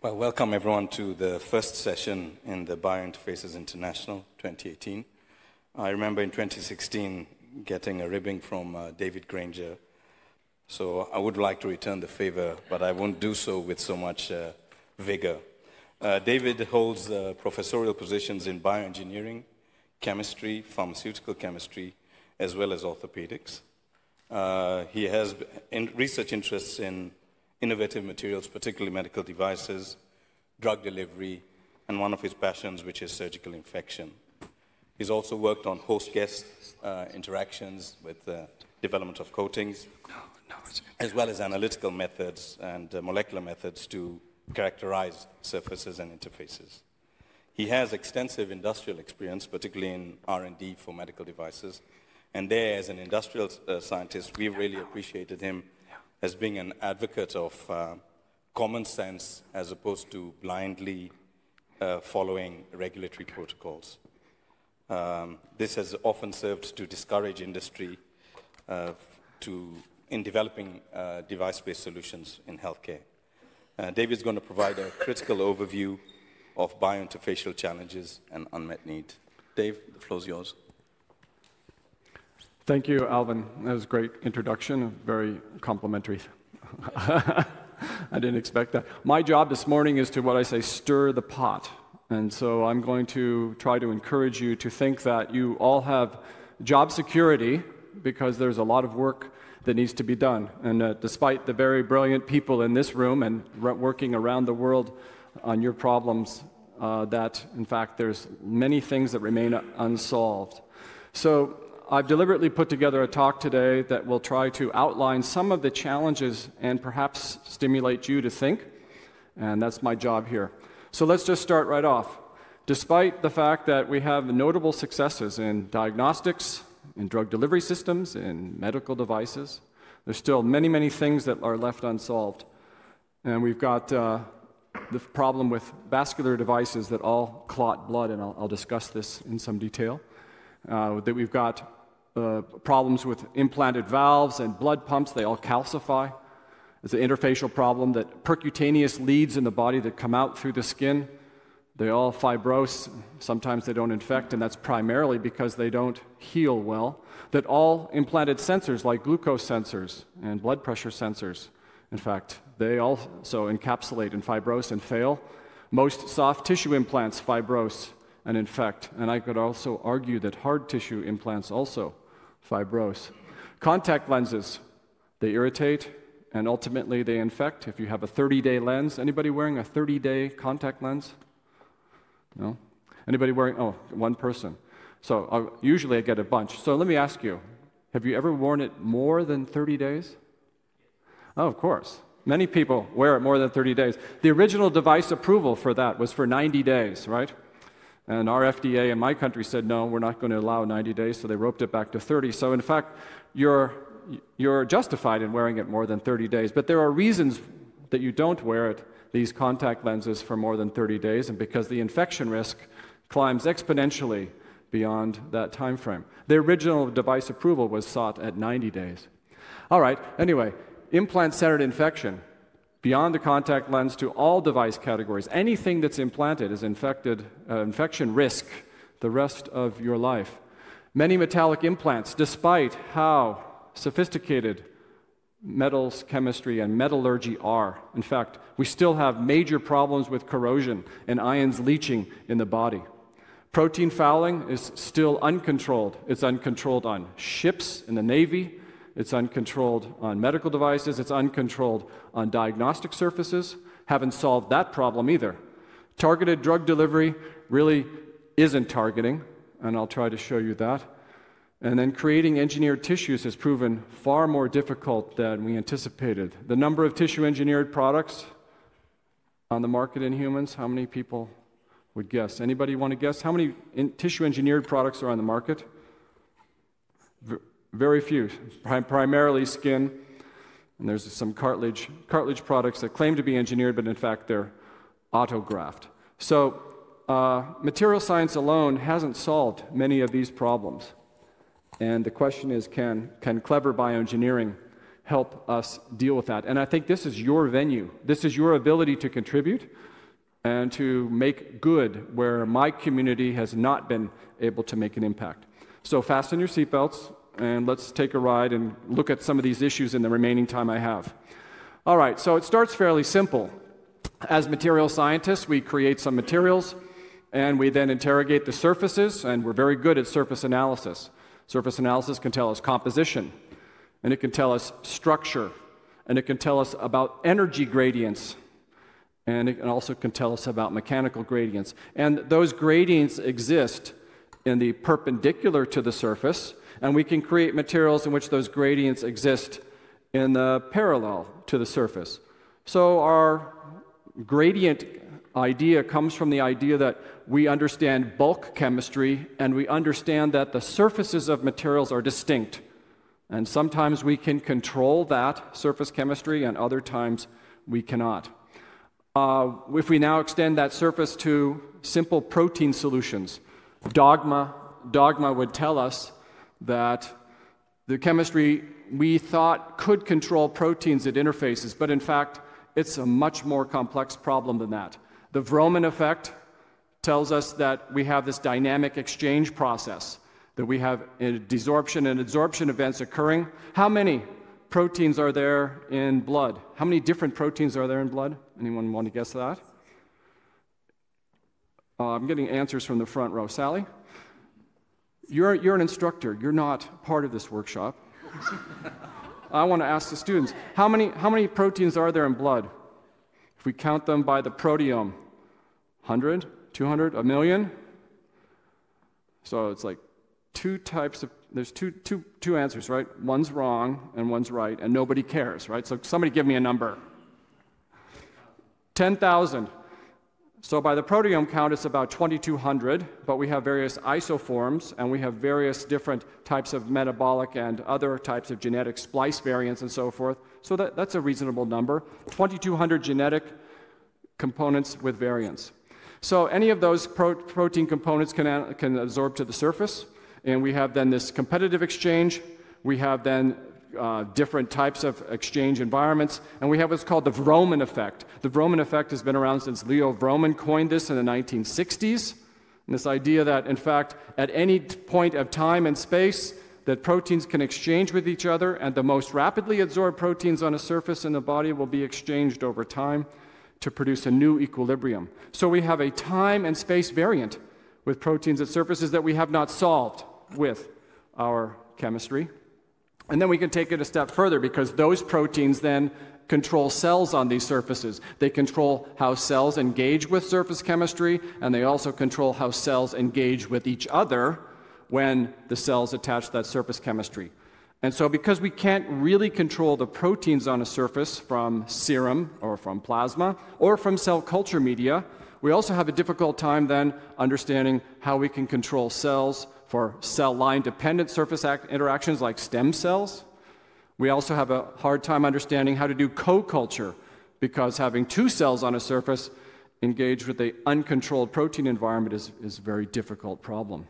Well, welcome everyone to the first session in the Biointerfaces International 2018. I remember in 2016 getting a ribbing from uh, David Grainger. So I would like to return the favor, but I won't do so with so much uh, vigor. Uh, David holds uh, professorial positions in bioengineering, chemistry, pharmaceutical chemistry, as well as orthopedics. Uh, he has in research interests in innovative materials, particularly medical devices, drug delivery, and one of his passions, which is surgical infection. He's also worked on host-guest uh, interactions with uh, development of coatings, no, no, as well as analytical methods and uh, molecular methods to characterize surfaces and interfaces. He has extensive industrial experience, particularly in R&D for medical devices. And there, as an industrial uh, scientist, we've really appreciated him as being an advocate of uh, common sense as opposed to blindly uh, following regulatory protocols. Um, this has often served to discourage industry uh, to, in developing uh, device-based solutions in healthcare. Uh, David's going to provide a critical overview of biointerfacial challenges and unmet need. Dave, the floor is yours. Thank you, Alvin. That was a great introduction, very complimentary. I didn't expect that. My job this morning is to, what I say, stir the pot. And so I'm going to try to encourage you to think that you all have job security because there's a lot of work that needs to be done. And uh, despite the very brilliant people in this room and working around the world on your problems, uh, that in fact there's many things that remain unsolved. So I've deliberately put together a talk today that will try to outline some of the challenges and perhaps stimulate you to think. And that's my job here. So let's just start right off. Despite the fact that we have notable successes in diagnostics, in drug delivery systems, in medical devices. There's still many, many things that are left unsolved. And we've got uh, the problem with vascular devices that all clot blood, and I'll, I'll discuss this in some detail. Uh, that we've got uh, problems with implanted valves and blood pumps, they all calcify. It's an interfacial problem that percutaneous leads in the body that come out through the skin they all fibrose. Sometimes they don't infect, and that's primarily because they don't heal well. That all implanted sensors, like glucose sensors and blood pressure sensors, in fact, they also encapsulate and fibrose and fail. Most soft tissue implants fibrose and infect. And I could also argue that hard tissue implants also fibrose. Contact lenses, they irritate and ultimately they infect. If you have a 30 day lens, anybody wearing a 30 day contact lens? No? Anybody wearing? Oh, one person. So uh, usually I get a bunch. So let me ask you have you ever worn it more than 30 days? Oh, of course. Many people wear it more than 30 days. The original device approval for that was for 90 days, right? And our FDA in my country said, no, we're not going to allow 90 days, so they roped it back to 30. So, in fact, you're, you're justified in wearing it more than 30 days. But there are reasons that you don't wear it these contact lenses for more than 30 days, and because the infection risk climbs exponentially beyond that time frame. The original device approval was sought at 90 days. All right, anyway, implant centered infection, beyond the contact lens to all device categories. Anything that's implanted is infected, uh, infection risk the rest of your life. Many metallic implants, despite how sophisticated metals chemistry and metallurgy are. In fact, we still have major problems with corrosion and ions leaching in the body. Protein fouling is still uncontrolled. It's uncontrolled on ships in the Navy, it's uncontrolled on medical devices, it's uncontrolled on diagnostic surfaces. Haven't solved that problem either. Targeted drug delivery really isn't targeting, and I'll try to show you that. And then creating engineered tissues has proven far more difficult than we anticipated. The number of tissue engineered products on the market in humans, how many people would guess? Anybody want to guess? How many tissue engineered products are on the market? Very few, primarily skin. And there's some cartilage, cartilage products that claim to be engineered, but in fact they're autograft. So uh, material science alone hasn't solved many of these problems. And the question is can, can clever bioengineering help us deal with that. And I think this is your venue. This is your ability to contribute and to make good where my community has not been able to make an impact. So fasten your seatbelts and let's take a ride and look at some of these issues in the remaining time I have. All right, so it starts fairly simple. As material scientists, we create some materials and we then interrogate the surfaces, and we're very good at surface analysis. Surface analysis can tell us composition, and it can tell us structure, and it can tell us about energy gradients, and it also can tell us about mechanical gradients. And those gradients exist in the perpendicular to the surface, and we can create materials in which those gradients exist in the parallel to the surface. So our gradient idea comes from the idea that we understand bulk chemistry and we understand that the surfaces of materials are distinct. And sometimes we can control that surface chemistry, and other times we cannot. Uh, if we now extend that surface to simple protein solutions, dogma, dogma would tell us that the chemistry we thought could control proteins at interfaces, but in fact, it's a much more complex problem than that. The Vroman effect tells us that we have this dynamic exchange process, that we have desorption and adsorption events occurring. How many proteins are there in blood? How many different proteins are there in blood? Anyone want to guess that? Uh, I'm getting answers from the front row. Sally? You're, you're an instructor, you're not part of this workshop. I want to ask the students how many, how many proteins are there in blood? If we count them by the proteome, 100, 200, a million? So it's like two types of, there's two, two, two answers, right? One's wrong and one's right, and nobody cares, right? So somebody give me a number. 10,000. So by the proteome count, it's about 2,200, but we have various isoforms, and we have various different types of metabolic and other types of genetic splice variants and so forth. So that, that's a reasonable number. 2,200 genetic components with variants. So any of those pro protein components can, can absorb to the surface, and we have then this competitive exchange. We have then uh, different types of exchange environments, and we have what's called the Vroman effect. The Vroman effect has been around since Leo Vroman coined this in the 1960s. And this idea that, in fact, at any point of time and space, that proteins can exchange with each other, and the most rapidly absorbed proteins on a surface in the body will be exchanged over time to produce a new equilibrium. So we have a time and space variant with proteins at surfaces that we have not solved with our chemistry. And then we can take it a step further because those proteins then control cells on these surfaces. They control how cells engage with surface chemistry, and they also control how cells engage with each other when the cells attach to that surface chemistry. And so, because we can't really control the proteins on a surface from serum or from plasma or from cell culture media, we also have a difficult time then understanding how we can control cells for cell line dependent surface interactions like stem cells. We also have a hard time understanding how to do co culture because having two cells on a surface engaged with an uncontrolled protein environment is, is a very difficult problem.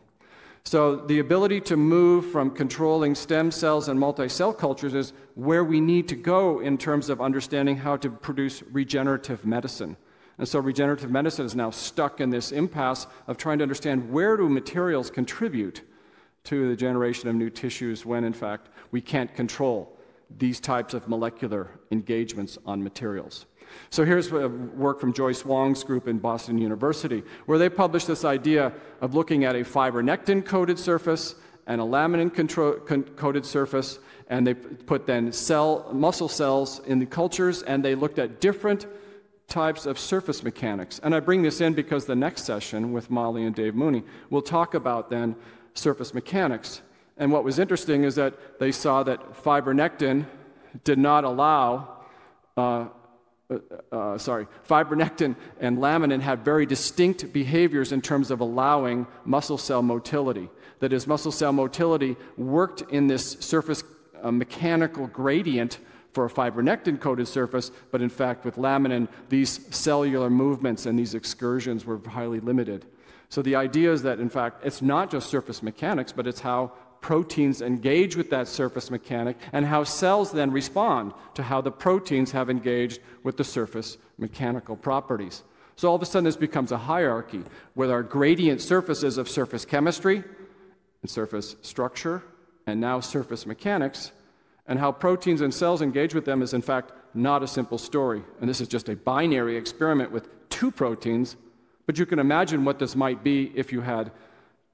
So, the ability to move from controlling stem cells and multi cell cultures is where we need to go in terms of understanding how to produce regenerative medicine. And so regenerative medicine is now stuck in this impasse of trying to understand where do materials contribute to the generation of new tissues when, in fact, we can't control these types of molecular engagements on materials. So here's work from Joyce Wong's group in Boston University, where they published this idea of looking at a fibronectin coated surface and a laminin coated surface, and they put then cell, muscle cells in the cultures, and they looked at different types of surface mechanics. And I bring this in because the next session with Molly and Dave Mooney will talk about then surface mechanics. And what was interesting is that they saw that fibronectin did not allow, uh, uh, uh, sorry, fibronectin and laminin had very distinct behaviors in terms of allowing muscle cell motility. That is, muscle cell motility worked in this surface uh, mechanical gradient for a fibronectin coated surface, but in fact, with laminin, these cellular movements and these excursions were highly limited. So the idea is that, in fact, it's not just surface mechanics, but it's how proteins engage with that surface mechanic and how cells then respond to how the proteins have engaged with the surface mechanical properties. So all of a sudden, this becomes a hierarchy with our gradient surfaces of surface chemistry and surface structure and now surface mechanics. And how proteins and cells engage with them is, in fact, not a simple story. And this is just a binary experiment with two proteins. But you can imagine what this might be if you had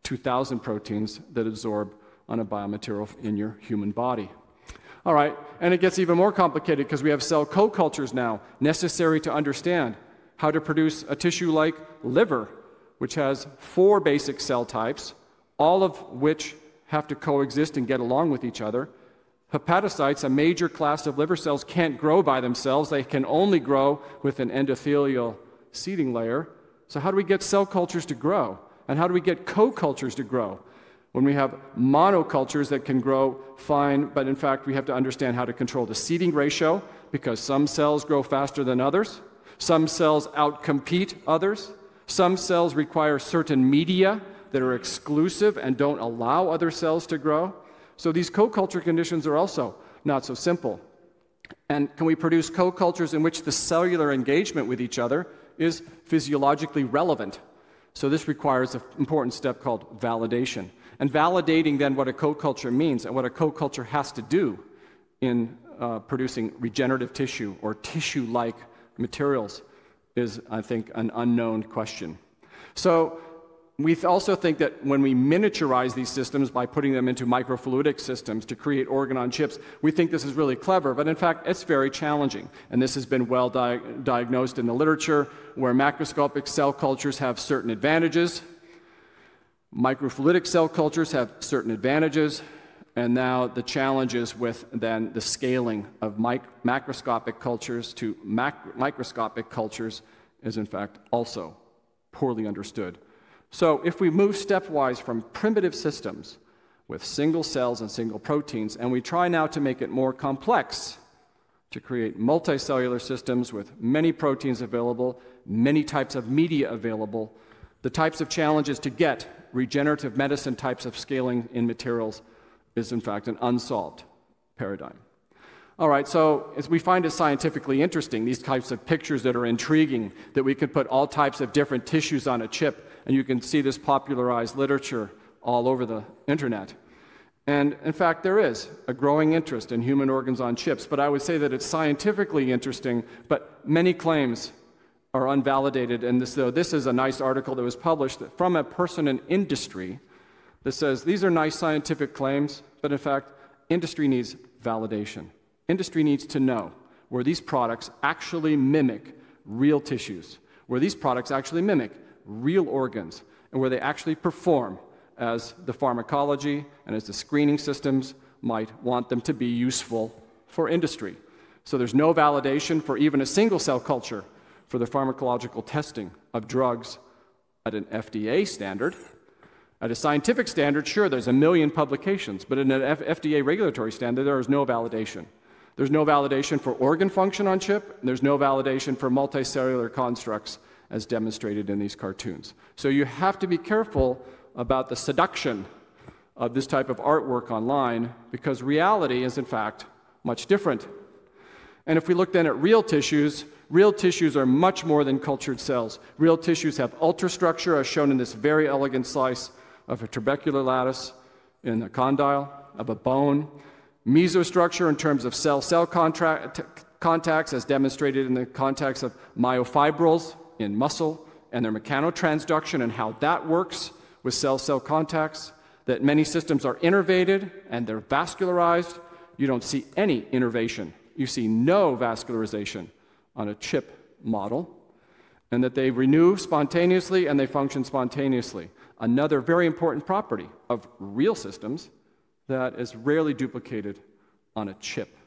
2,000 proteins that absorb on a biomaterial in your human body. All right, and it gets even more complicated because we have cell co cultures now necessary to understand how to produce a tissue like liver, which has four basic cell types, all of which have to coexist and get along with each other. Hepatocytes, a major class of liver cells, can't grow by themselves. They can only grow with an endothelial seeding layer. So, how do we get cell cultures to grow? And how do we get co cultures to grow? When we have monocultures that can grow fine, but in fact, we have to understand how to control the seeding ratio because some cells grow faster than others. Some cells outcompete others. Some cells require certain media that are exclusive and don't allow other cells to grow. So these co culture conditions are also not so simple. And can we produce co cultures in which the cellular engagement with each other is physiologically relevant? So this requires an important step called validation. And validating then what a co culture means and what a co culture has to do in uh, producing regenerative tissue or tissue like materials is, I think, an unknown question. So we also think that when we miniaturize these systems by putting them into microfluidic systems to create organ on chips, we think this is really clever, but in fact, it's very challenging. And this has been well di- diagnosed in the literature where macroscopic cell cultures have certain advantages. Microfluidic cell cultures have certain advantages, and now the challenge is with then the scaling of mic- macroscopic cultures to mac- microscopic cultures is in fact also poorly understood. So if we move stepwise from primitive systems with single cells and single proteins, and we try now to make it more complex to create multicellular systems with many proteins available, many types of media available, the types of challenges to get regenerative medicine types of scaling in materials is, in fact, an unsolved paradigm. All right, so as we find it scientifically interesting, these types of pictures that are intriguing, that we could put all types of different tissues on a chip, and you can see this popularized literature all over the internet. And in fact, there is a growing interest in human organs on chips, but I would say that it's scientifically interesting, but many claims are unvalidated. And this, though, this is a nice article that was published from a person in industry that says these are nice scientific claims, but in fact, industry needs validation. Industry needs to know where these products actually mimic real tissues, where these products actually mimic real organs, and where they actually perform as the pharmacology and as the screening systems might want them to be useful for industry. So there's no validation for even a single cell culture for the pharmacological testing of drugs at an FDA standard. At a scientific standard, sure, there's a million publications, but in an F- FDA regulatory standard, there is no validation. There's no validation for organ function on chip, there's no validation for multicellular constructs as demonstrated in these cartoons. So you have to be careful about the seduction of this type of artwork online because reality is, in fact, much different. And if we look then at real tissues, real tissues are much more than cultured cells. Real tissues have ultrastructure, as shown in this very elegant slice of a trabecular lattice in a condyle, of a bone, mesostructure in terms of cell cell contacts, as demonstrated in the context of myofibrils in muscle and their mechanotransduction and how that works with cell cell contacts. That many systems are innervated and they're vascularized. You don't see any innervation, you see no vascularization on a chip model. And that they renew spontaneously and they function spontaneously another very important property of real systems that is rarely duplicated on a chip.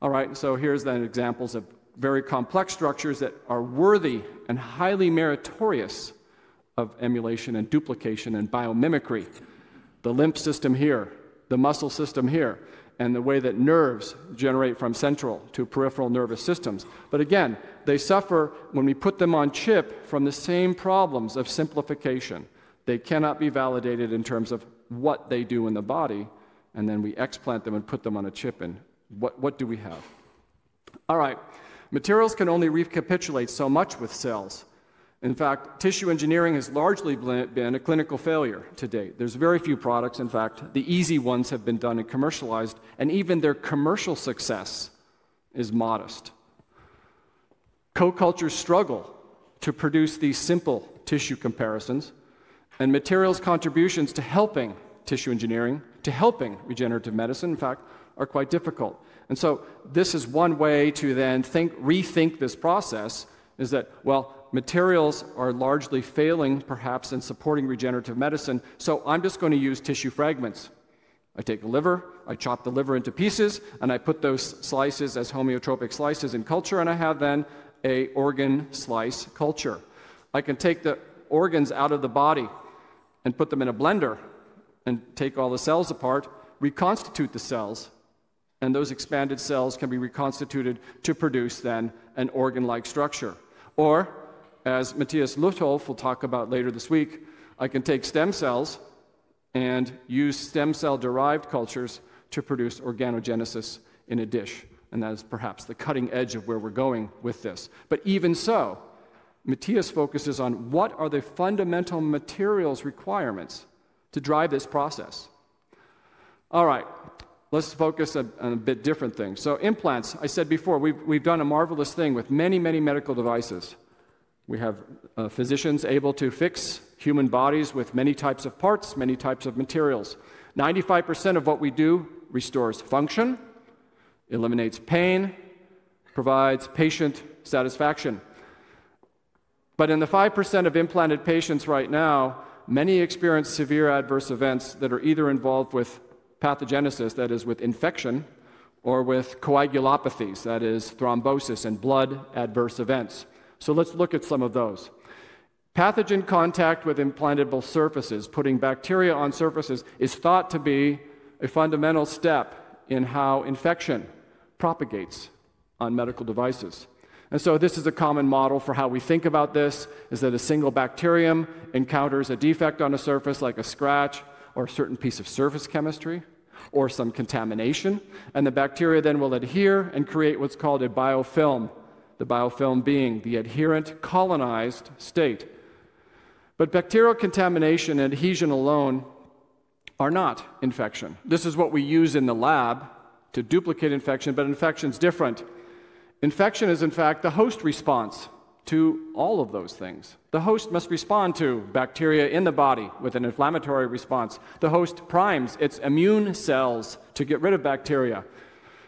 All right, so here's then examples of very complex structures that are worthy and highly meritorious of emulation and duplication and biomimicry. The lymph system here, the muscle system here, and the way that nerves generate from central to peripheral nervous systems. But again, they suffer when we put them on chip from the same problems of simplification they cannot be validated in terms of what they do in the body, and then we explant them and put them on a chip. And what, what do we have? All right, materials can only recapitulate so much with cells. In fact, tissue engineering has largely been a clinical failure to date. There's very few products, in fact. The easy ones have been done and commercialized, and even their commercial success is modest. Co cultures struggle to produce these simple tissue comparisons, and materials contributions to helping tissue engineering, to helping regenerative medicine, in fact, are quite difficult. And so, this is one way to then think, rethink this process is that, well, materials are largely failing perhaps in supporting regenerative medicine, so I'm just going to use tissue fragments. I take a liver, I chop the liver into pieces, and I put those slices as homeotropic slices in culture, and I have then a organ slice culture. I can take the organs out of the body and put them in a blender and take all the cells apart, reconstitute the cells, and those expanded cells can be reconstituted to produce then an organ like structure. Or, as Matthias Lutolf will talk about later this week, I can take stem cells and use stem cell derived cultures to produce organogenesis in a dish. And that is perhaps the cutting edge of where we're going with this. But even so, Matthias focuses on what are the fundamental materials requirements to drive this process. All right, let's focus on a bit different thing. So, implants, I said before, we've, we've done a marvelous thing with many, many medical devices. We have uh, physicians able to fix human bodies with many types of parts, many types of materials. 95% of what we do restores function, eliminates pain, provides patient satisfaction. But in the 5% of implanted patients right now, many experience severe adverse events that are either involved with pathogenesis, that is, with infection, or with coagulopathies, that is, thrombosis and blood adverse events. So let's look at some of those. Pathogen contact with implantable surfaces, putting bacteria on surfaces, is thought to be a fundamental step in how infection propagates on medical devices. And so this is a common model for how we think about this is that a single bacterium encounters a defect on a surface like a scratch or a certain piece of surface chemistry or some contamination, and the bacteria then will adhere and create what's called a biofilm, the biofilm being the adherent colonized state. But bacterial contamination and adhesion alone are not infection. This is what we use in the lab to duplicate infection, but infection is different. Infection is, in fact, the host response to all of those things. The host must respond to bacteria in the body with an inflammatory response. The host primes its immune cells to get rid of bacteria.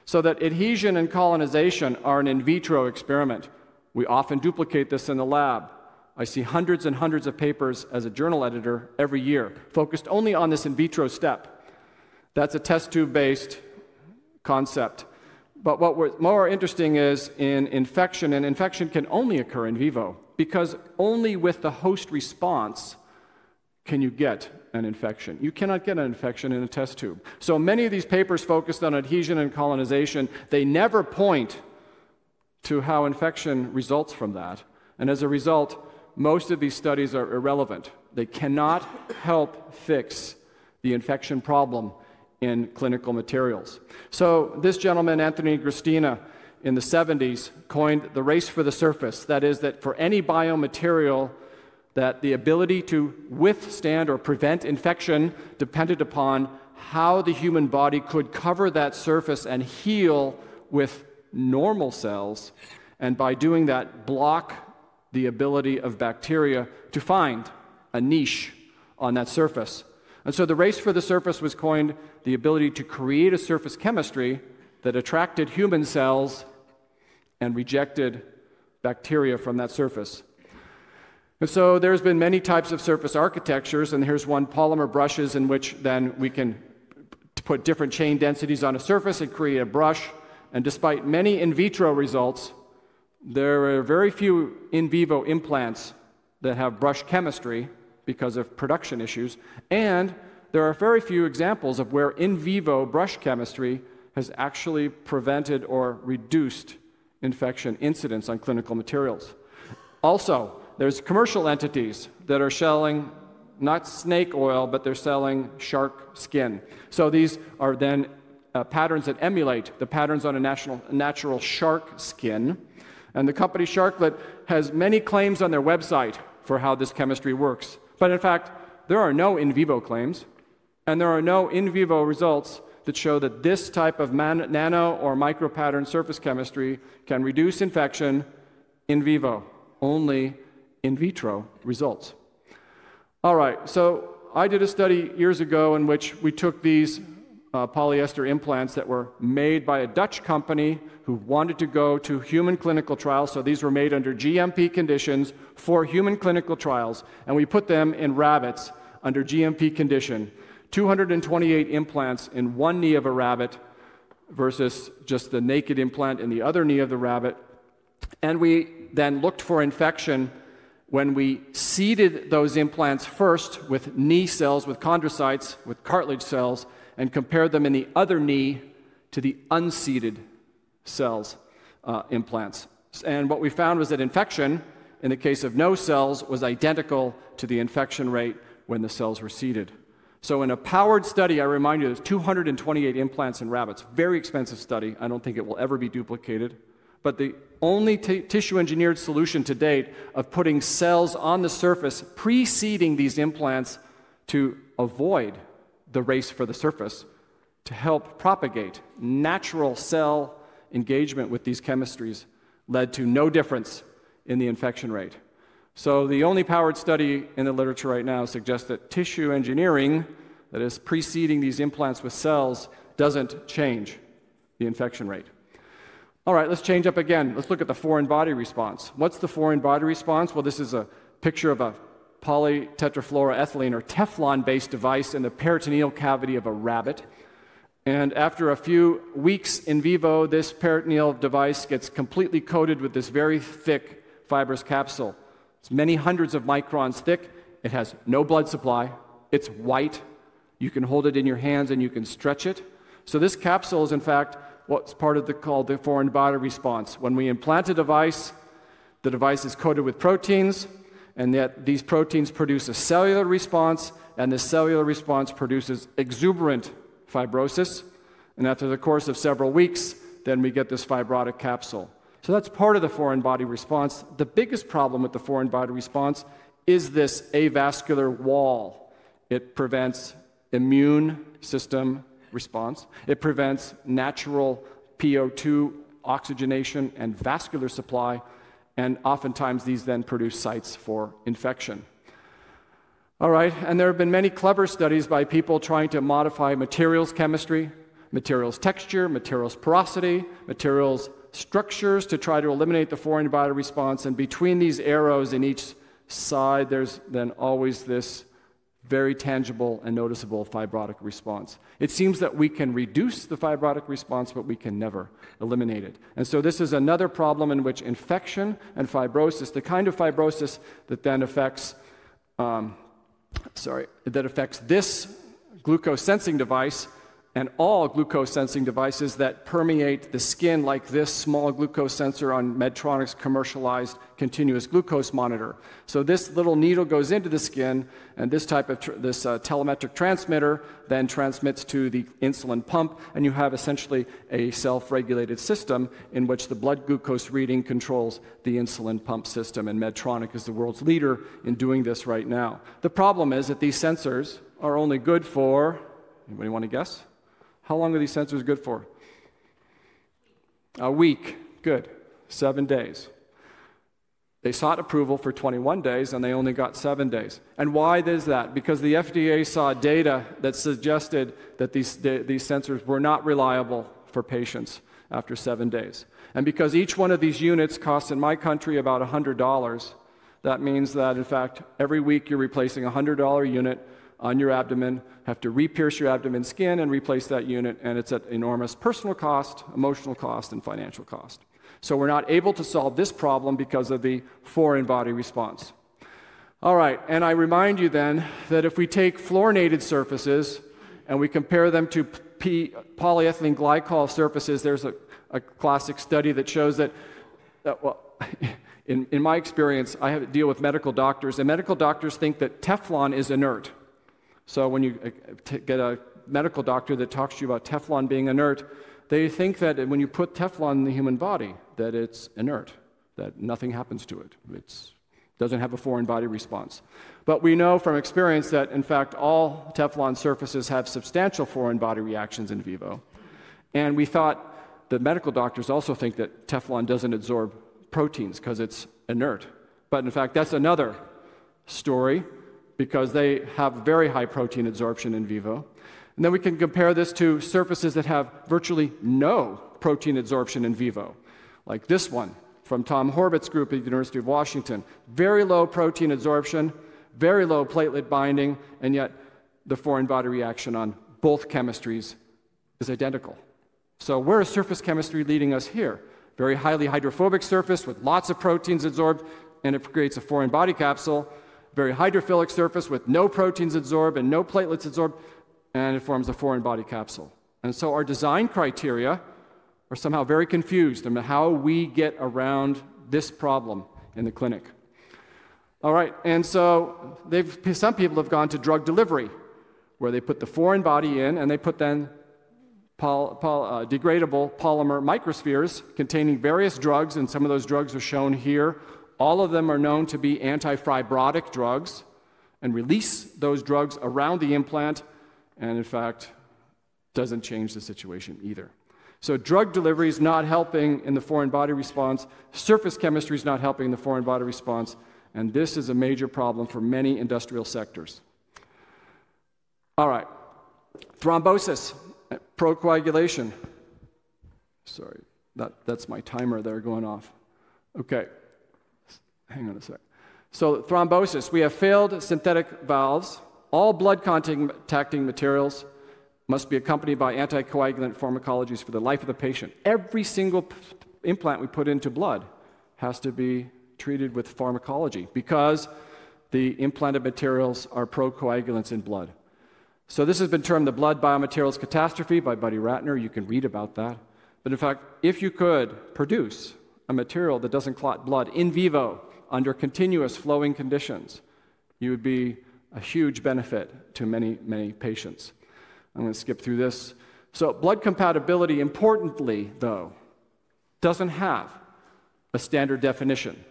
So that adhesion and colonization are an in vitro experiment. We often duplicate this in the lab. I see hundreds and hundreds of papers as a journal editor every year focused only on this in vitro step. That's a test tube based concept. But what was more interesting is in infection, and infection can only occur in vivo because only with the host response can you get an infection. You cannot get an infection in a test tube. So many of these papers focused on adhesion and colonization, they never point to how infection results from that. And as a result, most of these studies are irrelevant. They cannot help fix the infection problem in clinical materials. So, this gentleman, Anthony Gristina, in the 70s, coined the race for the surface. That is, that for any biomaterial, that the ability to withstand or prevent infection depended upon how the human body could cover that surface and heal with normal cells, and by doing that, block the ability of bacteria to find a niche on that surface. And so the race for the surface was coined the ability to create a surface chemistry that attracted human cells and rejected bacteria from that surface. And so there's been many types of surface architectures, and here's one polymer brushes in which then we can put different chain densities on a surface and create a brush. And despite many in vitro results, there are very few in vivo implants that have brush chemistry because of production issues, and there are very few examples of where in vivo brush chemistry has actually prevented or reduced infection incidence on clinical materials. Also, there's commercial entities that are selling not snake oil, but they're selling shark skin. So these are then uh, patterns that emulate the patterns on a national, natural shark skin. And the company Sharklet has many claims on their website for how this chemistry works. But in fact, there are no in vivo claims, and there are no in vivo results that show that this type of man- nano or micro pattern surface chemistry can reduce infection in vivo, only in vitro results. All right, so I did a study years ago in which we took these uh, polyester implants that were made by a Dutch company who wanted to go to human clinical trials. So these were made under GMP conditions for human clinical trials, and we put them in rabbits under GMP condition. 228 implants in one knee of a rabbit versus just the naked implant in the other knee of the rabbit. And we then looked for infection when we seeded those implants first with knee cells, with chondrocytes, with cartilage cells, and compared them in the other knee to the unseeded cells, uh, implants. And what we found was that infection, in the case of no cells, was identical to the infection rate when the cells were seeded. So, in a powered study, I remind you, there's 228 implants in rabbits. Very expensive study. I don't think it will ever be duplicated. But the only tissue engineered solution to date of putting cells on the surface preceding these implants to avoid the race for the surface, to help propagate natural cell engagement with these chemistries, led to no difference in the infection rate. So, the only powered study in the literature right now suggests that tissue engineering, that is preceding these implants with cells, doesn't change the infection rate. All right, let's change up again. Let's look at the foreign body response. What's the foreign body response? Well, this is a picture of a polytetrafluoroethylene or Teflon based device in the peritoneal cavity of a rabbit. And after a few weeks in vivo, this peritoneal device gets completely coated with this very thick fibrous capsule. It's many hundreds of microns thick. It has no blood supply. It's white. You can hold it in your hands and you can stretch it. So this capsule is, in fact, what's part of the called the foreign body response. When we implant a device, the device is coated with proteins, and yet these proteins produce a cellular response, and the cellular response produces exuberant fibrosis. And after the course of several weeks, then we get this fibrotic capsule. So that's part of the foreign body response. The biggest problem with the foreign body response is this avascular wall. It prevents immune system response, it prevents natural PO2 oxygenation and vascular supply, and oftentimes these then produce sites for infection. All right, and there have been many clever studies by people trying to modify materials chemistry, materials texture, materials porosity, materials structures to try to eliminate the foreign body response. And between these arrows in each side, there's then always this very tangible and noticeable fibrotic response. It seems that we can reduce the fibrotic response, but we can never eliminate it. And so, this is another problem in which infection and fibrosis, the kind of fibrosis that then affects, um, sorry, that affects this glucose sensing device, and all glucose sensing devices that permeate the skin, like this small glucose sensor on Medtronic's commercialized continuous glucose monitor. So this little needle goes into the skin, and this type of this uh, telemetric transmitter then transmits to the insulin pump, and you have essentially a self-regulated system in which the blood glucose reading controls the insulin pump system. And Medtronic is the world's leader in doing this right now. The problem is that these sensors are only good for. Anybody want to guess? How long are these sensors good for? A week. Good. Seven days. They sought approval for 21 days and they only got seven days. And why is that? Because the FDA saw data that suggested that these, these sensors were not reliable for patients after seven days. And because each one of these units costs in my country about $100, that means that, in fact, every week you're replacing a $100 unit on your abdomen, have to re-pierce your abdomen skin and replace that unit, and it's at enormous personal cost, emotional cost, and financial cost. So we're not able to solve this problem because of the foreign body response. All right, and I remind you then that if we take fluorinated surfaces and we compare them to polyethylene glycol surfaces, there's a, a, classic study that shows that, that well, in, in my experience, I have to deal with medical doctors, and medical doctors think that Teflon is inert. So when you uh, get a medical doctor that talks to you about Teflon being inert, they think that when you put Teflon in the human body, that it's inert, that nothing happens to it. It doesn't have a foreign body response. But we know from experience that, in fact, all Teflon surfaces have substantial foreign body reactions in vivo. And we thought the medical doctors also think that Teflon doesn't absorb proteins because it's inert. But in fact, that's another story because they have very high protein absorption in vivo. And then we can compare this to surfaces that have virtually no protein absorption in vivo, like this one from Tom Horbett's group at the University of Washington. Very low protein absorption, very low platelet binding, and yet the foreign body reaction on both chemistries is identical. So, where is surface chemistry leading us here? Very highly hydrophobic surface with lots of proteins absorbed, and it creates a foreign body capsule. Very hydrophilic surface with no proteins absorbed and no platelets absorbed, and it forms a foreign body capsule. And so, our design criteria are somehow very confused about how we get around this problem in the clinic. All right, and so they've some people have gone to drug delivery, where they put the foreign body in and they put then poly, poly, uh, degradable polymer microspheres containing various drugs, and some of those drugs are shown here. All of them are known to be antifibrotic drugs, and release those drugs around the implant, and in fact, doesn't change the situation either. So, drug delivery is not helping in the foreign body response, surface chemistry is not helping in the foreign body response, and this is a major problem for many industrial sectors. All right, thrombosis procoagulation. Sorry, that, that's my timer there going off. Okay, hang on a sec. So, thrombosis, we have failed synthetic valves. All blood contacting materials must be accompanied by anticoagulant pharmacologies for the life of the patient. Every single implant we put into blood has to be treated with pharmacology because the implanted materials are procoagulants in blood. So, this has been termed the blood biomaterials catastrophe by Buddy Ratner. You can read about that. But in fact, if you could produce a material that doesn't clot blood in vivo under continuous flowing conditions, you would be a huge benefit to many, many patients. I'm going to skip through this. So, blood compatibility, importantly, though, doesn't have a standard definition.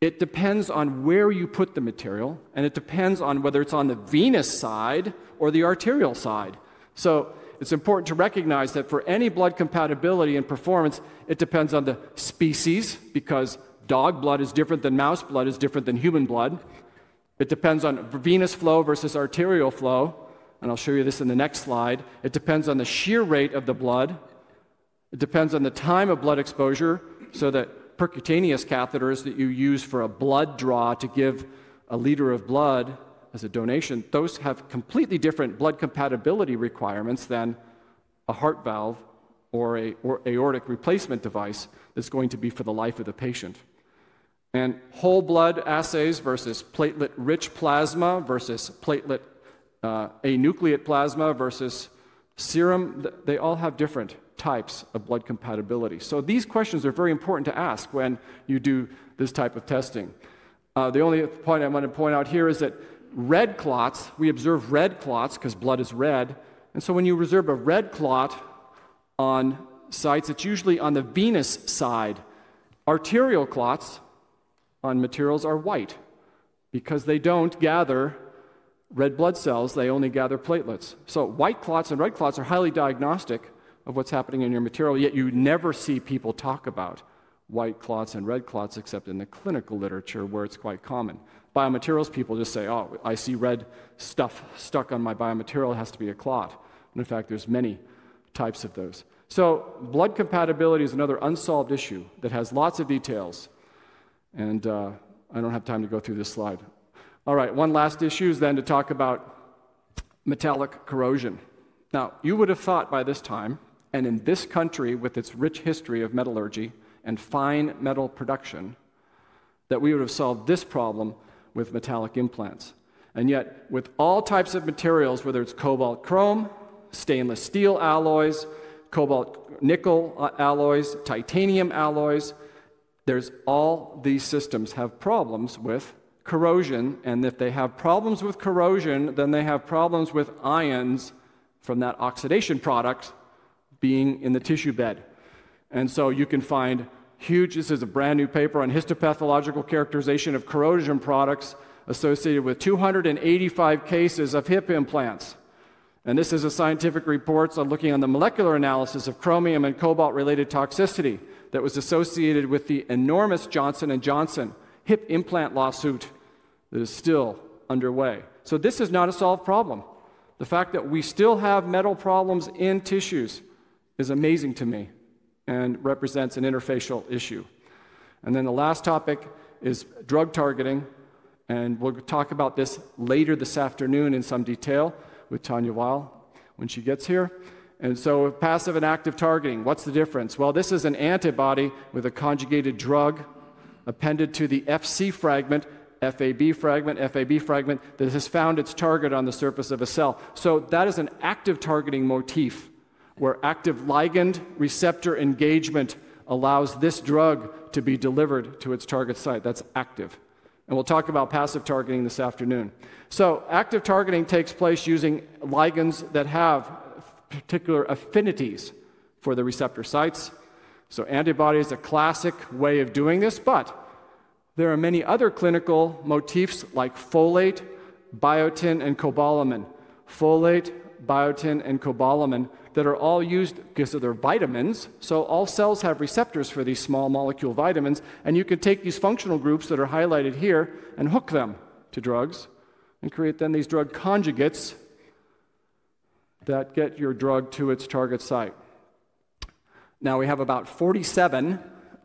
It depends on where you put the material, and it depends on whether it's on the venous side or the arterial side. So it's important to recognize that for any blood compatibility and performance, it depends on the species, because dog blood is different than mouse blood, is different than human blood. It depends on venous flow versus arterial flow, and I'll show you this in the next slide. It depends on the shear rate of the blood. It depends on the time of blood exposure, so that percutaneous catheters that you use for a blood draw to give a liter of blood as a donation, those have completely different blood compatibility requirements than a heart valve or a or aortic replacement device that's going to be for the life of the patient. And whole blood assays versus platelet rich plasma versus platelet uh, anucleate plasma versus serum, they all have different types of blood compatibility. So these questions are very important to ask when you do this type of testing. Uh, the only point I want to point out here is that red clots, we observe red clots because blood is red. And so when you observe a red clot on sites, it's usually on the venous side. Arterial clots on materials are white because they don't gather red blood cells, they only gather platelets. So white clots and red clots are highly diagnostic of what's happening in your material, yet you never see people talk about white clots and red clots except in the clinical literature where it's quite common. Biomaterials people just say, oh, I see red stuff stuck on my biomaterial, it has to be a clot. And in fact, there's many types of those. So, blood compatibility is another unsolved issue that has lots of details. And uh, I don't have time to go through this slide. All right, one last issue is then to talk about metallic corrosion. Now, you would have thought by this time and in this country, with its rich history of metallurgy and fine metal production, that we would have solved this problem with metallic implants. And yet, with all types of materials, whether it's cobalt chrome, stainless steel alloys, cobalt nickel uh, alloys, titanium alloys, there's all these systems have problems with corrosion, and if they have problems with corrosion, then they have problems with ions from that oxidation product being in the tissue bed. And so you can find huge, this is a brand new paper on histopathological characterization of corrosion products associated with 285 cases of hip implants. And this is a scientific report on looking on the molecular analysis of chromium and cobalt related toxicity that was associated with the enormous Johnson & Johnson hip implant lawsuit that is still underway. So this is not a solved problem. The fact that we still have metal problems in tissues is amazing to me and represents an interfacial issue. And then the last topic is drug targeting, and we'll talk about this later this afternoon in some detail with Tanja Weil when she gets here. And so, passive and active targeting, what's the difference? Well, this is an antibody with a conjugated drug appended to the FC fragment, FAB fragment, FAB fragment, that has found its target on the surface of a cell. So, that is an active targeting motif where active ligand receptor engagement allows this drug to be delivered to its target site. That's active. And we'll talk about passive targeting this afternoon. So, active targeting takes place using ligands that have particular affinities for the receptor sites. So, antibody is a classic way of doing this, but there are many other clinical motifs like folate, biotin, and cobalamin. Folate, biotin, and cobalamin that are all used because of their vitamins. So all cells have receptors for these small molecule vitamins, and you can take these functional groups that are highlighted here and hook them to drugs and create then these drug conjugates that get your drug to its target site. Now we have about 47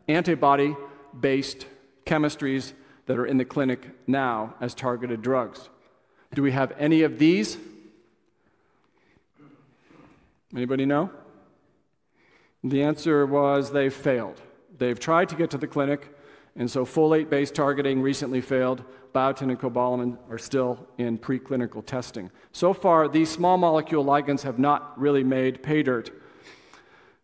antibody based chemistries that are in the clinic now as targeted drugs. Do we have any of these Anybody know? The answer was they failed. They've tried to get to the clinic, and so folate based targeting recently failed. Biotin and cobalamin are still in preclinical testing. So far, these small molecule ligands have not really made pay dirt.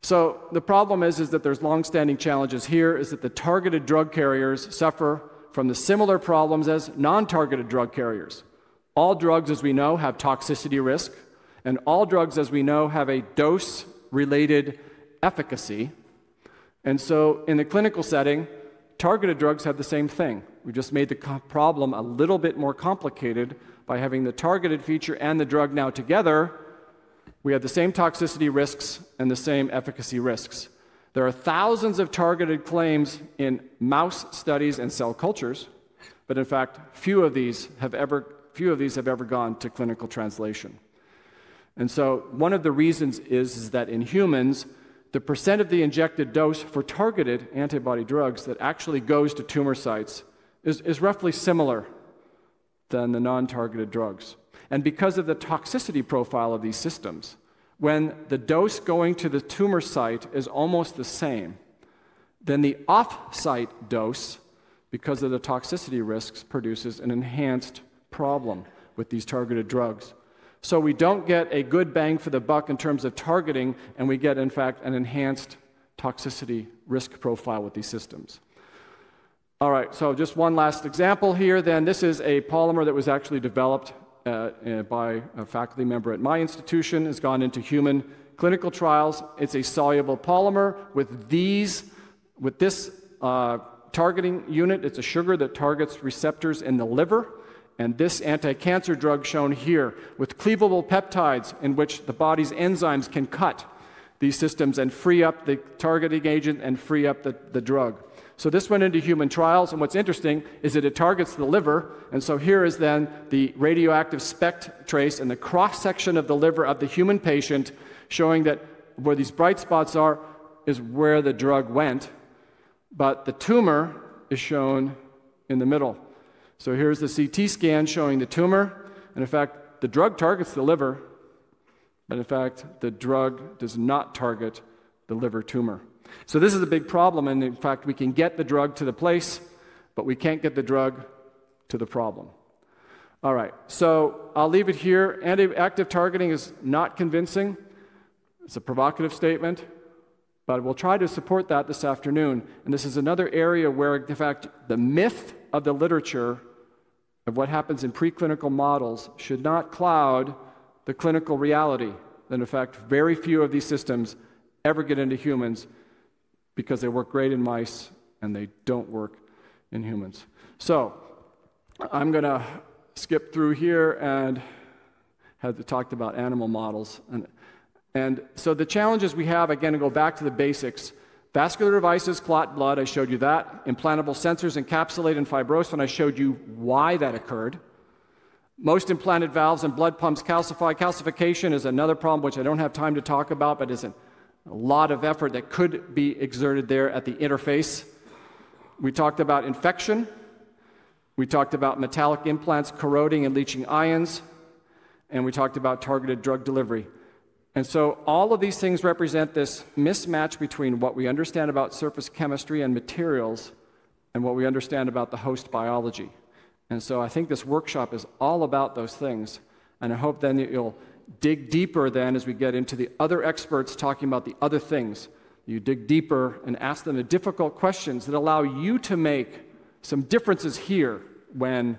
So the problem is, is that there's long-standing challenges here is that the targeted drug carriers suffer from the similar problems as non-targeted drug carriers. All drugs, as we know, have toxicity risk. And all drugs, as we know, have a dose related efficacy. And so, in the clinical setting, targeted drugs have the same thing. We just made the problem a little bit more complicated by having the targeted feature and the drug now together. We have the same toxicity risks and the same efficacy risks. There are thousands of targeted claims in mouse studies and cell cultures, but in fact, few of these have ever, few of these have ever gone to clinical translation. And so, one of the reasons is, is that in humans, the percent of the injected dose for targeted antibody drugs that actually goes to tumor sites is, is roughly similar than the non targeted drugs. And because of the toxicity profile of these systems, when the dose going to the tumor site is almost the same, then the off site dose, because of the toxicity risks, produces an enhanced problem with these targeted drugs. So we don't get a good bang for the buck in terms of targeting, and we get, in fact, an enhanced toxicity risk profile with these systems. All right, so just one last example here then. This is a polymer that was actually developed uh, uh, by a faculty member at my institution, has gone into human clinical trials. It's a soluble polymer with these, with this uh, targeting unit. It's a sugar that targets receptors in the liver. And this anti cancer drug shown here with cleavable peptides, in which the body's enzymes can cut these systems and free up the targeting agent and free up the, the drug. So this went into human trials, and what's interesting is that it targets the liver. And so here is then the radioactive SPECT trace in the cross section of the liver of the human patient, showing that where these bright spots are is where the drug went, but the tumor is shown in the middle. So here's the CT scan showing the tumor, and in fact, the drug targets the liver, but in fact, the drug does not target the liver tumor. So this is a big problem, and in fact, we can get the drug to the place, but we can't get the drug to the problem. All right, so I'll leave it here. Anti active targeting is not convincing. It's a provocative statement. But we'll try to support that this afternoon. And this is another area where, in fact, the myth of the literature of what happens in preclinical models should not cloud the clinical reality. That, in fact, very few of these systems ever get into humans because they work great in mice and they don't work in humans. So, I'm going to skip through here and have talked about animal models. And, and so the challenges we have, again, to go back to the basics. Vascular devices clot blood, I showed you that. Implantable sensors encapsulate in fibrose, and I showed you why that occurred. Most implanted valves and blood pumps calcify. Calcification is another problem which I don't have time to talk about, but is a lot of effort that could be exerted there at the interface. We talked about infection. We talked about metallic implants corroding and leaching ions. And we talked about targeted drug delivery. And so all of these things represent this mismatch between what we understand about surface chemistry and materials and what we understand about the host biology. And so I think this workshop is all about those things. And I hope then that you'll dig deeper then as we get into the other experts talking about the other things. You dig deeper and ask them the difficult questions that allow you to make some differences here when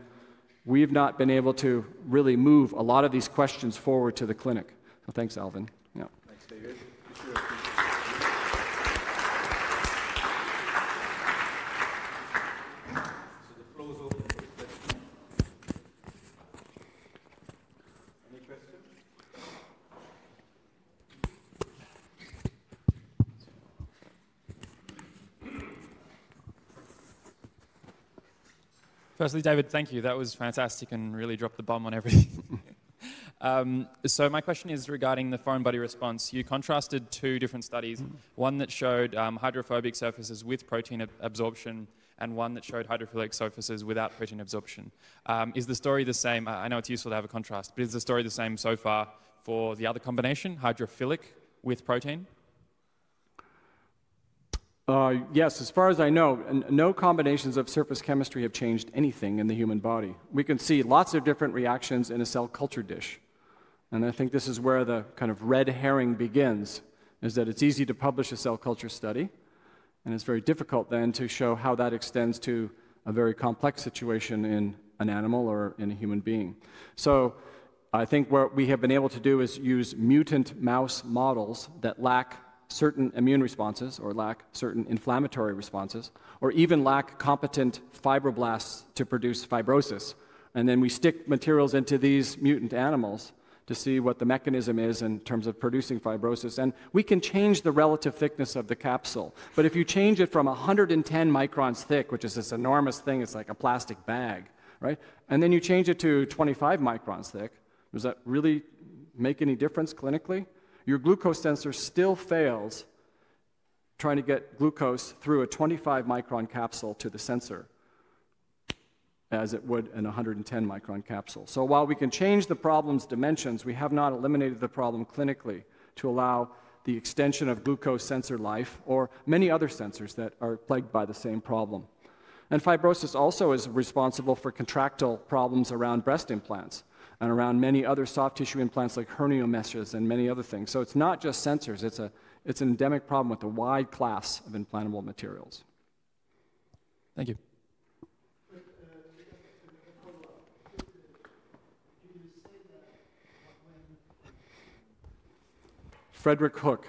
we've not been able to really move a lot of these questions forward to the clinic. So thanks, Alvin. Yeah. Thanks, David. Firstly, David, thank you. That was fantastic and really dropped the bomb on everything. um, so my question is regarding the foreign body response. You contrasted two different studies, mm. one that showed um, hydrophobic surfaces with protein ab- absorption and one that showed hydrophilic surfaces without protein absorption. Um, is the story the same? I know it's useful to have a contrast, but is the story the same so far for the other combination, hydrophilic with protein? Uh, yes, as far as I know, no combinations of surface chemistry have changed anything in the human body. We can see lots of different reactions in a cell culture dish. And I think this is where the kind of red herring begins, is that it's easy to publish a cell culture study, and it's very difficult then to show how that extends to a very complex situation in an animal or in a human being. So I think what we have been able to do is use mutant mouse models that lack certain immune responses or lack certain inflammatory responses, or even lack competent fibroblasts to produce fibrosis. And then we stick materials into these mutant animals to see what the mechanism is in terms of producing fibrosis. And we can change the relative thickness of the capsule. But if you change it from 110 microns thick, which is this enormous thing, it's like a plastic bag, right? And then you change it to 25 microns thick, does that really make any difference clinically? Your glucose sensor still fails trying to get glucose through a 25 micron capsule to the sensor as it would in a 110 micron capsule. So while we can change the problem's dimensions, we have not eliminated the problem clinically to allow the extension of glucose sensor life or many other sensors that are plagued by the same problem. And fibrosis also is responsible for contractile problems around breast implants and around many other soft tissue implants like hernia meshes and many other things. So it's not just sensors, it's, a, it's an endemic problem with a wide class of implantable materials. Thank you. Fredrik Höök.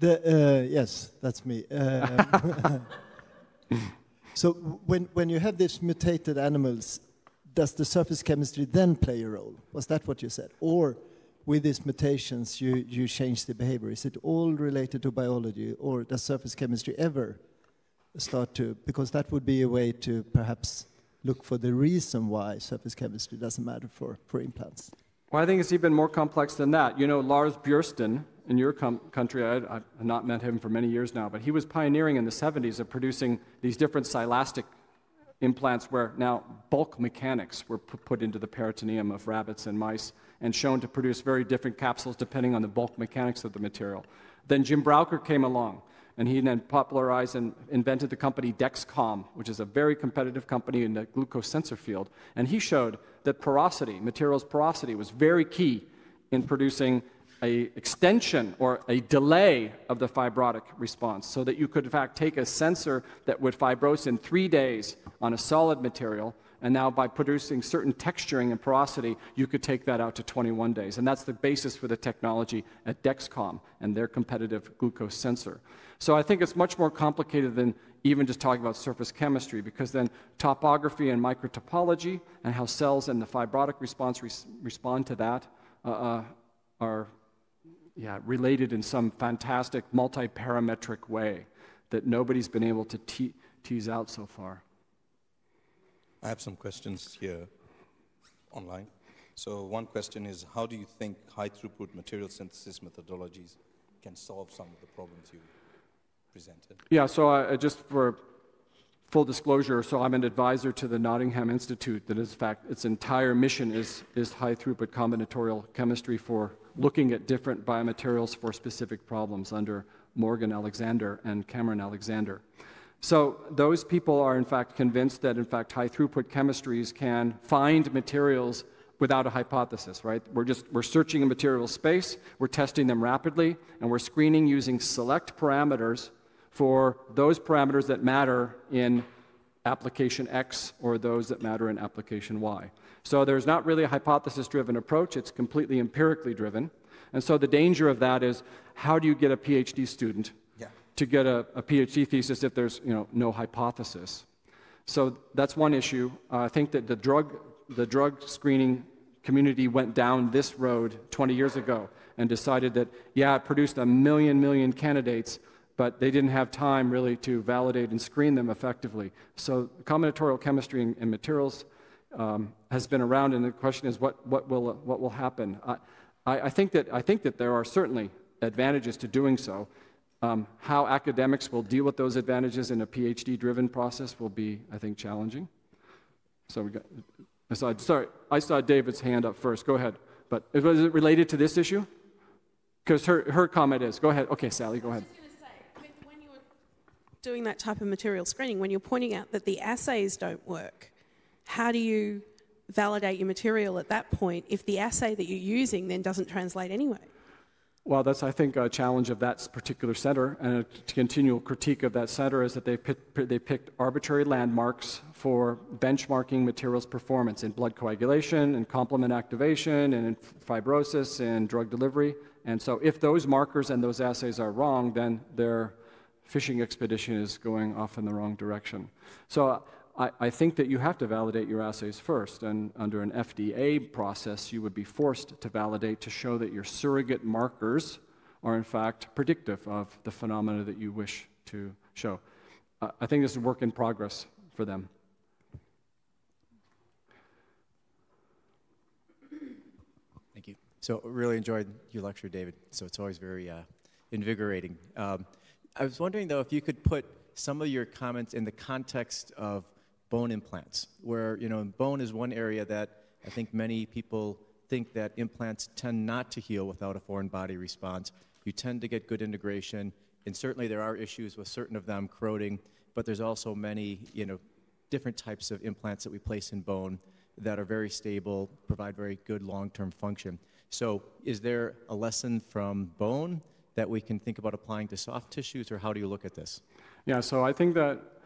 The, uh, yes, that's me. Uh, so when, when you have these mutated animals, does the surface chemistry then play a role? Was that what you said? Or with these mutations, you, you change the behavior? Is it all related to biology, or does surface chemistry ever start to? Because that would be a way to perhaps look for the reason why surface chemistry doesn't matter for, for implants. Well, I think it's even more complex than that. You know, Lars Bjursten in your country, I, have not met him for many years now, but he was pioneering in the 70s of producing these different silastic implants where now bulk mechanics were put into the peritoneum of rabbits and mice and shown to produce very different capsules depending on the bulk mechanics of the material. Then Jim Brauker came along and he then popularized and invented the company Dexcom, which is a very competitive company in the glucose sensor field. And he showed that porosity, materials porosity, was very key in producing a extension or a delay of the fibrotic response so that you could in fact take a sensor that would fibrose in three days on a solid material and now by producing certain texturing and porosity you could take that out to 21 days. And that's the basis for the technology at dexcom and their competitive glucose sensor. So i think it's much more complicated than even just talking about surface chemistry because then topography and microtopology and how cells and the fibrotic response res respond to that uh, uh, are yeah, related in some fantastic multi-parametric way that nobody's been able to te tease out so far. I have some questions here online. So one question is, how do you think high-throughput material synthesis methodologies can solve some of the problems you presented? Yeah, so I, just for full disclosure, so I'm an advisor to the Nottingham Institute that is, in fact, its entire mission is, is high-throughput combinatorial chemistry for looking at different biomaterials for specific problems under Morgan Alexander and Cameron Alexander. So those people are in fact convinced that in fact high throughput chemistries can find materials without a hypothesis, right? We're just we're searching a material space, we're testing them rapidly, and we're screening using select parameters for those parameters that matter in application X or those that matter in application Y. So there's not really a hypothesis driven approach, it's completely empirically driven. And so the danger of that is how do you get a PhD student yeah. to get a, a, PhD thesis if there's you know, no hypothesis? So that's one issue. Uh, I think that the drug, the drug screening community went down this road 20 years ago and decided that, yeah, it produced a million, million candidates, but they didn't have time really to validate and screen them effectively. So combinatorial chemistry and, and materials um, has been around, and the question is what, what, will, what will happen? I, I, think that, I think that there are certainly advantages to doing so. Um, how academics will deal with those advantages in a PhD driven process will be, I think, challenging. So we got, I saw, sorry, I saw David's hand up first. Go ahead. But was it related to this issue? Because her, her comment is, go ahead. Okay, Sally, go ahead. Doing that type of material screening, when you're pointing out that the assays don't work, how do you validate your material at that point if the assay that you're using then doesn't translate anyway? Well, that's, I think, a challenge of that particular center, and a continual critique of that center is that they picked, they picked arbitrary landmarks for benchmarking materials performance in blood coagulation, and complement activation, and in fibrosis, and drug delivery. And so, if those markers and those assays are wrong, then their fishing expedition is going off in the wrong direction. So, I, I, think that you have to validate your assays first, and under an FDA process, you would be forced to validate to show that your surrogate markers are in fact predictive of the phenomena that you wish to show. Uh, I think this is work in progress for them. Thank you. So, really enjoyed your lecture, David. So, it's always very uh, invigorating. Um, I was wondering, though, if you could put some of your comments in the context of bone implants, where you know bone is one area that I think many people think that implants tend not to heal without a foreign body response. You tend to get good integration, and certainly there are issues with certain of them corroding, but there's also many you know different types of implants that we place in bone that are very stable, provide very good long-term function. So, is there a lesson from bone that we can think about applying to soft tissues, or how do you look at this? Yeah, so I think that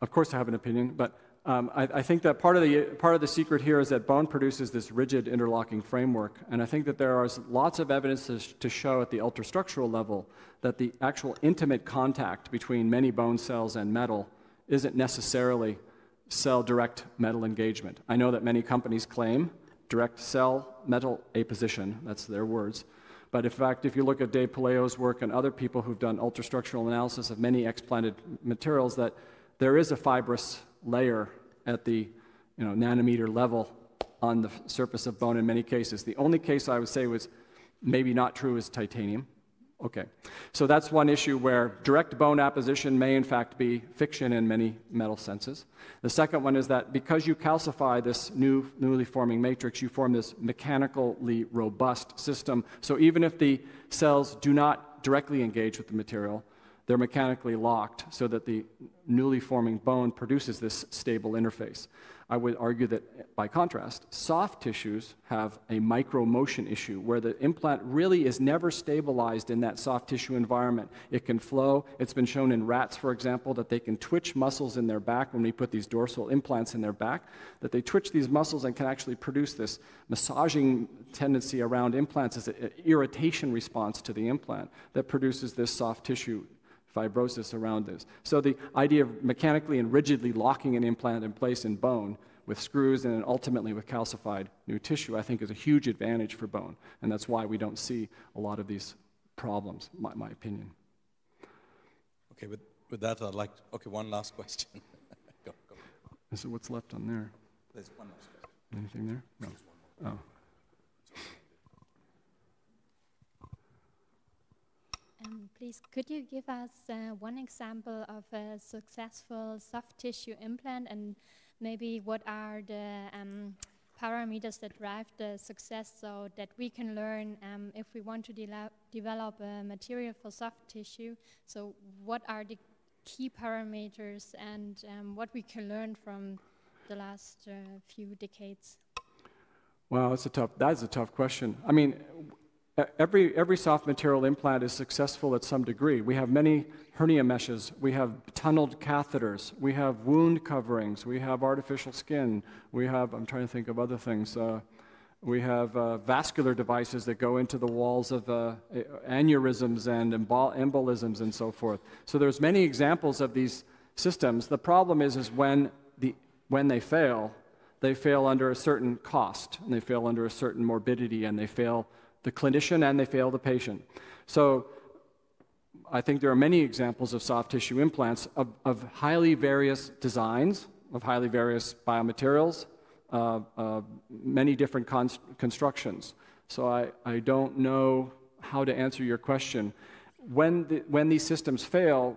of course, I have an opinion, but um, I, I, think that part of, the, part of the secret here is that bone produces this rigid interlocking framework. And I think that there is lots of evidence to, show at the ultrastructural level that the actual intimate contact between many bone cells and metal isn't necessarily cell direct metal engagement. I know that many companies claim direct cell metal apposition, that's their words. But in fact, if you look at Dave Puleo's work and other people who've done ultrastructural analysis of many explanted materials, that there is a fibrous layer at the you know, nanometer level on the surface of bone in many cases. The only case I would say was maybe not true is titanium. Okay, so that's one issue where direct bone apposition may in fact be fiction in many metal senses. The second one is that because you calcify this new, newly forming matrix, you form this mechanically robust system. So even if the cells do not directly engage with the material, they're mechanically locked so that the newly forming bone produces this stable interface. I would argue that, by contrast, soft tissues have a micro motion issue where the implant really is never stabilized in that soft tissue environment. It can flow. It's been shown in rats, for example, that they can twitch muscles in their back when we put these dorsal implants in their back, that they twitch these muscles and can actually produce this massaging tendency around implants as an irritation response to the implant that produces this soft tissue fibrosis around this. So the idea of mechanically and rigidly locking an implant in place in bone with screws and ultimately with calcified new tissue, I think is a huge advantage for bone. And that's why we don't see a lot of these problems, my, my opinion. Okay, with, with that, I'd like, to, okay, one last question. go, go. It what's left on there? There's one last question. Anything there? No. Oh. Um, please, could you give us uh, one example of a successful soft tissue implant and maybe what are the um, parameters that drive the success so that we can learn um, if we want to de develop a material for soft tissue? So, what are the key parameters and um, what we can learn from the last uh, few decades? Well, that's a tough. That's a tough question. I mean, every, every soft material implant is successful at some degree. We have many hernia meshes, we have tunneled catheters, we have wound coverings, we have artificial skin, we have, I'm trying to think of other things. Uh, we have uh, vascular devices that go into the walls of uh, aneurysms and embol- embolisms and so forth. So there's many examples of these systems. The problem is, is when, the, when they fail, they fail under a certain cost, and they fail under a certain morbidity, and they fail the clinician and they fail the patient. So I think there are many examples of soft tissue implants of, of highly various designs, of highly various biomaterials, uh, uh, many different constructions. So I, I don't know how to answer your question. When, the, when these systems fail,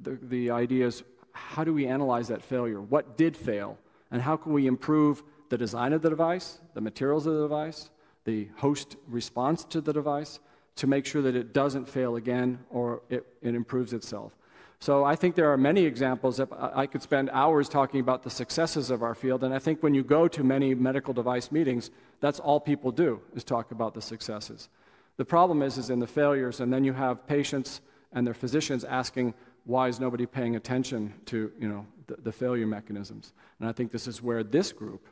the, the idea is how do we analyze that failure? What did fail? And how can we improve the design of the device, the materials of the device, the host response to the device to make sure that it doesn't fail again or it, it improves itself. So I think there are many examples. that I could spend hours talking about the successes of our field, and I think when you go to many medical device meetings, that's all people do is talk about the successes. The problem is, is in the failures, and then you have patients and their physicians asking, why is nobody paying attention to you know, the, the failure mechanisms? And I think this is where this group,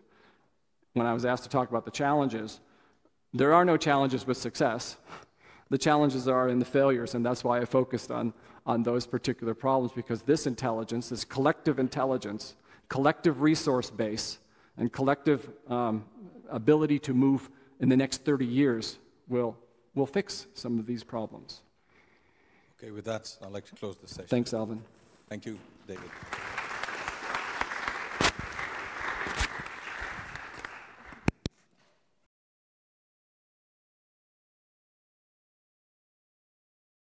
when I was asked to talk about the challenges, there are no challenges with success. The challenges are in the failures, and that's why I focused on, on those particular problems because this intelligence, this collective intelligence, collective resource base, and collective um, ability to move in the next 30 years will, will fix some of these problems. Okay, with that, I'd like to close the session. Thanks, Alvin. Thank you, David.